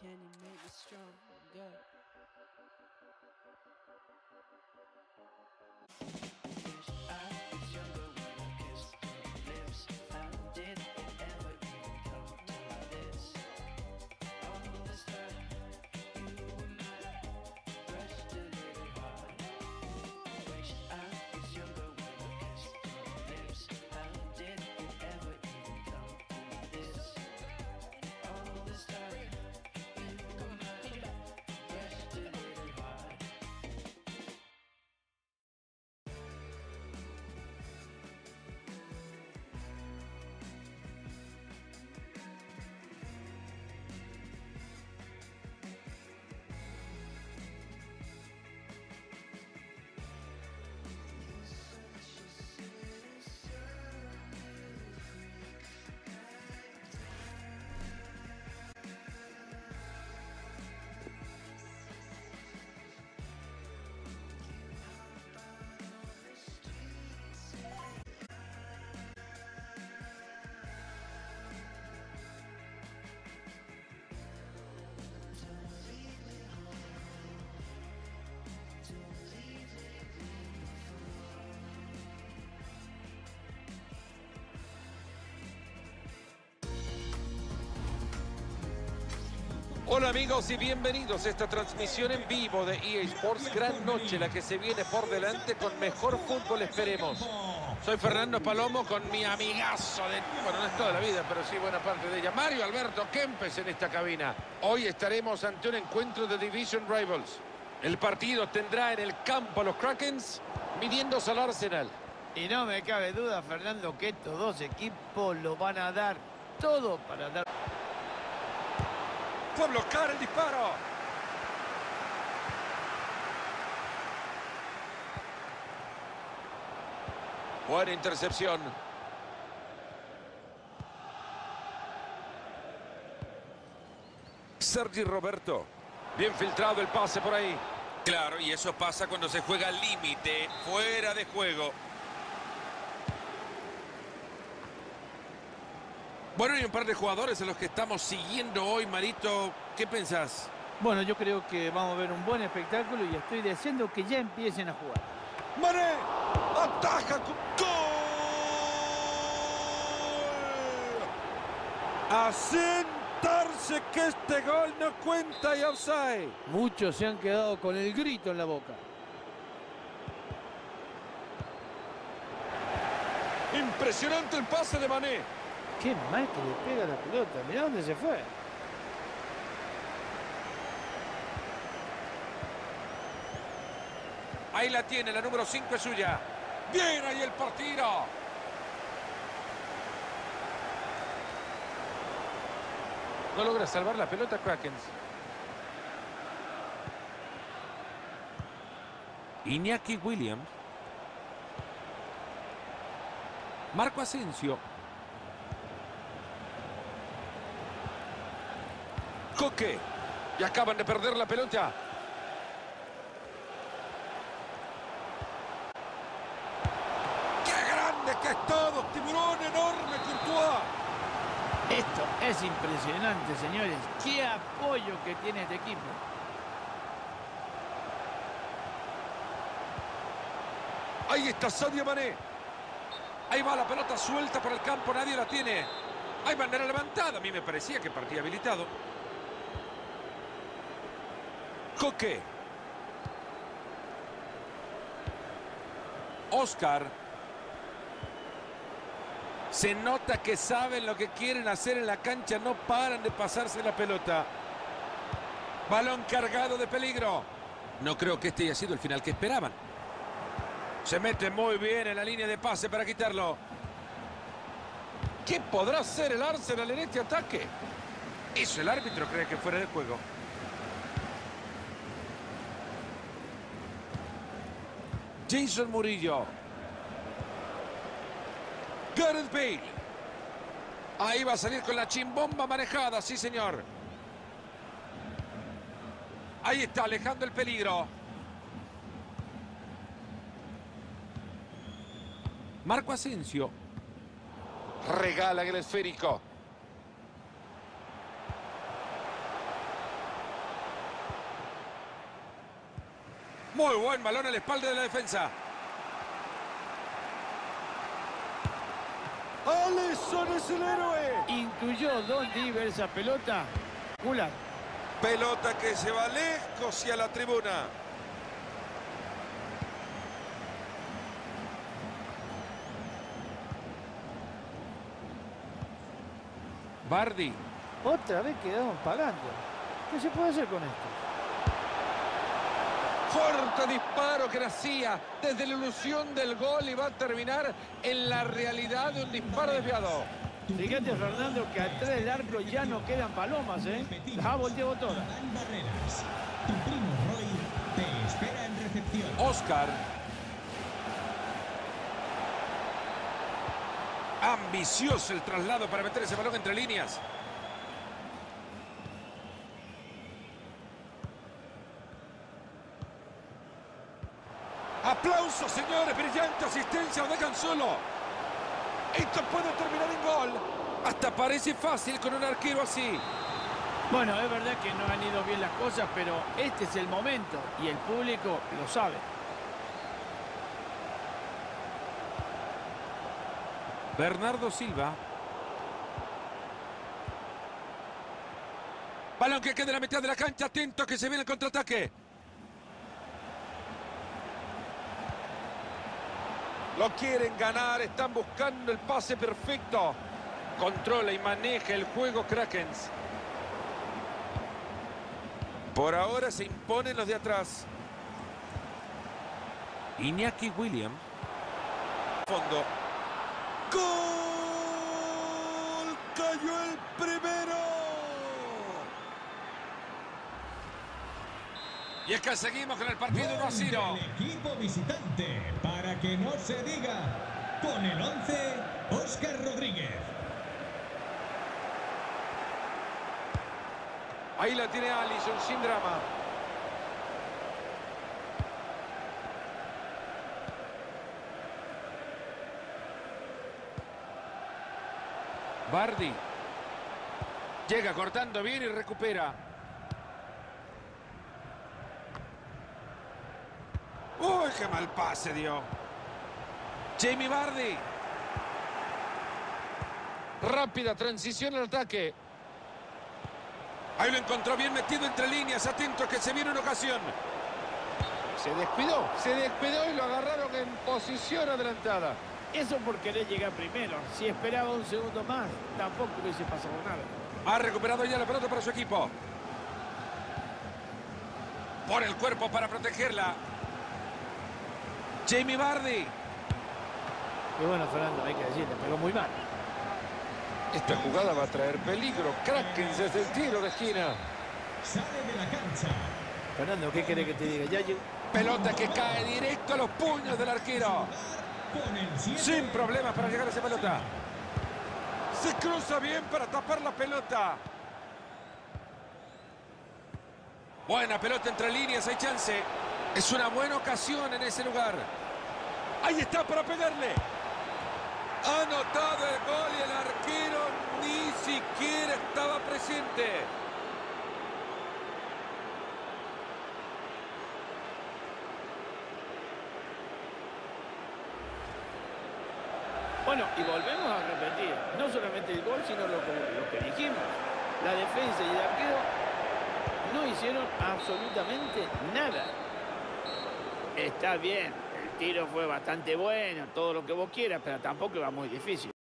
Can you make me strong? I Hola amigos y bienvenidos a esta transmisión en vivo de EA Sports. Gran noche la que se viene por delante con mejor fútbol esperemos. Soy Fernando Palomo con mi amigazo de... Bueno, no es toda la vida, pero sí buena parte de ella. Mario Alberto Kempes en esta cabina. Hoy estaremos ante un encuentro de Division Rivals. El partido tendrá en el campo a los Krakens midiéndose al Arsenal. Y no me cabe duda, Fernando, que estos dos equipos lo van a dar todo para dar. Fue bloquear el disparo. Buena intercepción. Sergi Roberto. Bien filtrado el pase por ahí. Claro, y eso pasa cuando se juega al límite, fuera de juego. Bueno, hay un par de jugadores a los que estamos siguiendo hoy, Marito. ¿Qué pensás? Bueno, yo creo que vamos a ver un buen espectáculo y estoy deseando que ya empiecen a jugar. Mané ataja con gol. A sentarse que este gol no cuenta y offside. Muchos se han quedado con el grito en la boca. Impresionante el pase de Mané. Qué mal que le pega la pelota. Mirá dónde se fue. Ahí la tiene, la número 5 es suya. Bien ahí el partido. No logra salvar la pelota Krakens. Iñaki Williams. Marco Asensio. Coque. Y acaban de perder la pelota. ¡Qué grande que es todo! ¡Tiburón enorme, Courtois! Esto es impresionante, señores. Qué apoyo que tiene este equipo. Ahí está Sadio Mané. Ahí va la pelota suelta por el campo, nadie la tiene. Hay bandera levantada. A mí me parecía que partía habilitado. Coque. Oscar. Se nota que saben lo que quieren hacer en la cancha. No paran de pasarse la pelota. Balón cargado de peligro. No creo que este haya sido el final que esperaban. Se mete muy bien en la línea de pase para quitarlo. ¿Qué podrá hacer el Arsenal en este ataque? Eso el árbitro cree que fuera de juego. Jason Murillo. Gareth Bale. Ahí va a salir con la chimbomba manejada, sí señor. Ahí está, alejando el peligro. Marco Asensio. Regala el esférico. Muy buen balón a la espalda de la defensa. Alisson es el héroe. Intuyó dónde iba esa pelota. Gular. Pelota que se va lejos y a la tribuna. Bardi. Otra vez quedamos pagando. ¿Qué se puede hacer con esto? Fuerte disparo que nacía desde la ilusión del gol y va a terminar en la realidad de un disparo desviado. Fíjate, Fernando, que atrás del arco ya no quedan palomas, ¿eh? La volteó toda. Iván Barreras. Tu primo Roy te espera en recepción. Oscar. Ambicioso el traslado para meter ese balón entre líneas. Aplausos, señores. Brillante asistencia. Lo dejan solo. Esto puede terminar en gol. Hasta parece fácil con un arquero así. Bueno, es verdad que no han ido bien las cosas, pero este es el momento y el público lo sabe. Bernardo Silva. Balón que queda en la mitad de la cancha. Atento que se viene el contraataque. Lo quieren ganar. Están buscando el pase perfecto. Controla y maneja el juego Krakens. Por ahora se imponen los de atrás. Iñaki William. Fondo. ¡Gol! ¡Cayó el primero! Y es que seguimos con el partido 1 a Gol 0. del equipo visitante. Para que no se diga. Con el 11, Óscar Rodríguez. Ahí la tiene Allison sin drama. Bardi. Llega cortando bien y recupera. ¡Uy, qué mal pase dio! Jamie Bardi. Rápida transición al ataque. Ahí lo encontró bien metido entre líneas. Atento que se viene una ocasión. Se descuidó, se descuidó y lo agarraron en posición adelantada. Eso por querer llegar primero. Si esperaba un segundo más, tampoco hubiese pasado nada. Ha recuperado ya la pelota para su equipo. Por el cuerpo para protegerla. Jamie Bardi. Y bueno, Fernando, hay que decirle, pegó muy mal. Esta jugada va a traer peligro. Krakens desde el tiro de esquina. Sale de la cancha. Fernando, ¿qué quiere que te diga? Ya. Pelota que cae directo a los puños del arquero. Con el 7. Sin problemas para llegar a esa pelota. Se cruza bien para tapar la pelota. Buena pelota entre líneas, hay chance. Es una buena ocasión en ese lugar. Ahí está para pegarle. Anotado el gol y el arquero ni siquiera estaba presente. Bueno, y volvemos a repetir, no solamente el gol, sino lo, lo que dijimos. La defensa y el arquero no hicieron absolutamente nada. Está bien, el tiro fue bastante bueno, todo lo que vos quieras, pero tampoco iba muy difícil.